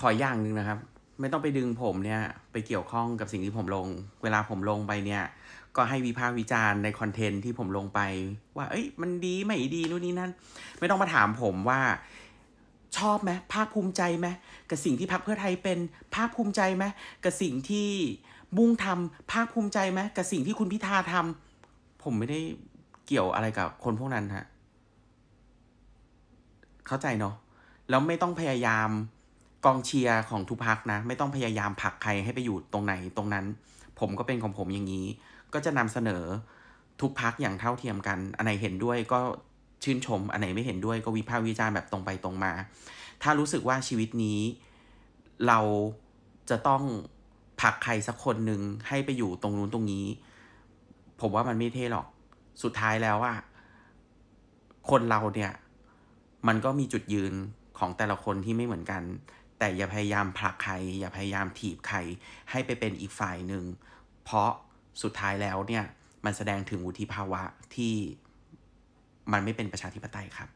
ขออย่างหนึ่งนะครับ ไม่ต้องไปดึงผมเนี่ยไปเกี่ยวข้องกับสิ่งที่ผมลง เวลาผมลงไปเนี่ย ก็ให้วิพากษ์วิจารณ์ในคอนเทนต์ที่ผมลงไป ว่า เอ้ย มันดีไม่ดีนู่นนี่นั่น ไม่ต้องมาถามผมว่าชอบไหมภาคภูมิใจไหมกับสิ่งที่พรรคเพื่อไทยเป็นภาคภูมิใจไหมกับสิ่งที่มุ่งทำภาคภูมิใจไหมกับสิ่งที่คุณพิธาทำผมไม่ได้เกี่ยวอะไรกับคนพวกนั้นฮะเข้าใจเนาะแล้วไม่ต้องพยายาม กองเชียร์ของทุกพักนะ ไม่ต้องพยายามผลักใครให้ไปอยู่ตรงไหนตรงนั้น ผมก็เป็นของผมอย่างนี้ ก็จะนำเสนอทุกพักอย่างเท่าเทียมกัน อันไหนเห็นด้วยก็ชื่นชม อันไหนไม่เห็นด้วยก็วิพากษ์วิจารณ์แบบตรงไปตรงมา ถ้ารู้สึกว่าชีวิตนี้ เราจะต้องผลักใครสักคนหนึ่งให้ไปอยู่ตรงนู้นตรงนี้ ผมว่ามันไม่เท่หรอก สุดท้ายแล้วอะคนเราเนี่ย มันก็มีจุดยืนของแต่ละคนที่ไม่เหมือนกัน แต่อย่าพยายามผลักใคร อย่าพยายามถีบใคร ให้ไปเป็นอีกฝ่ายหนึ่ง เพราะสุดท้ายแล้วเนี่ย มันแสดงถึงวุฒิภาวะที่มันไม่เป็นประชาธิปไตยครับ